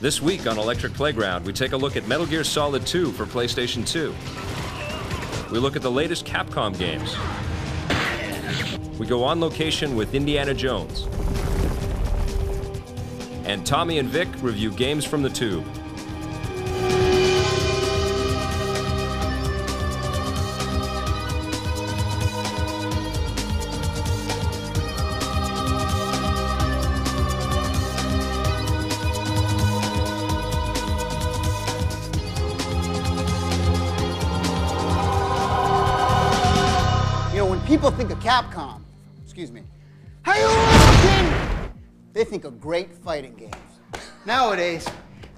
This week on Electric Playground, we take a look at Metal Gear Solid 2 for PlayStation 2. We look at the latest Capcom games. We go on location with Indiana Jones. And Tommy and Vic review games from the tube. People think of Capcom, excuse me, they think of great fighting games. Nowadays,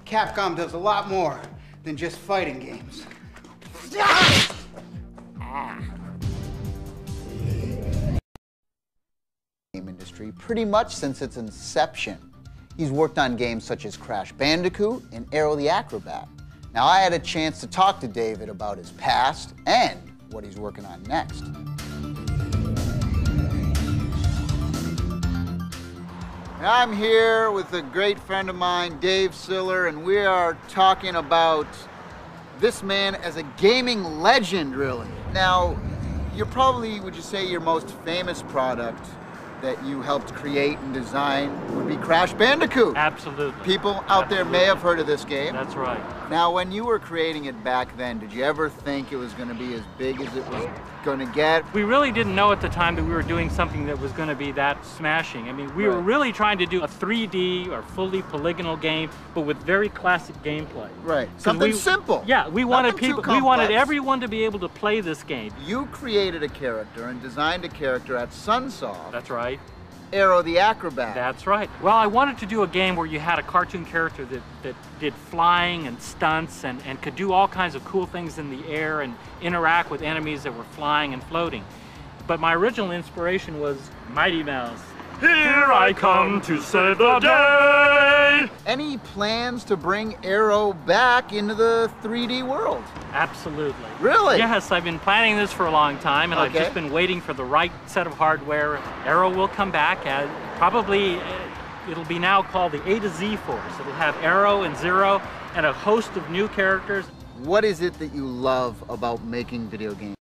Capcom does a lot more than just fighting games. Game industry pretty much since its inception. He's worked on games such as Crash Bandicoot and Aero the Acro-Bat. Now, I had a chance to talk to David about his past and what he's working on next. I'm here with a great friend of mine, Dave Siller, and we are talking about this man as a gaming legend, really. Now, you're probably, would you say, your most famous product that you helped create and design would be Crash Bandicoot. Absolutely. People out there may have heard of this game. That's right. Now, when you were creating it back then, did you ever think it was going to be as big as it was going to get? We really didn't know at the time that we were doing something that was going to be that smashing. I mean, we were really trying to do a 3D or fully polygonal game, but with very classic gameplay. Right. Something we- simple. Yeah, we wanted Nothing people. We wanted everyone to be able to play this game. You created a character and designed a character at Sunsoft, That's right. Aero the Acro-Bat. That's right. Well, I wanted to do a game where you had a cartoon character that, that did flying and stunts and, and could do all kinds of cool things in the air and interact with enemies that were flying and floating. But my original inspiration was Mighty Mouse. Here I come to save the day! Any plans to bring Aero back into the 3D world? Absolutely. Really? Yes, I've been planning this for a long time, and I've just been waiting for the right set of hardware. Aero will come back, and probably uh, it'll be now called the A to Z Force. It'll have Aero and Zero and a host of new characters. What is it that you love about making video games?